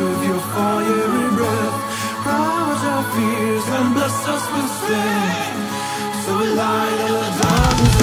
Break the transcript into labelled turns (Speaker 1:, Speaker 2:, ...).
Speaker 1: with your fiery breath. Rise our fears and bless us with strength. So we light our darkness.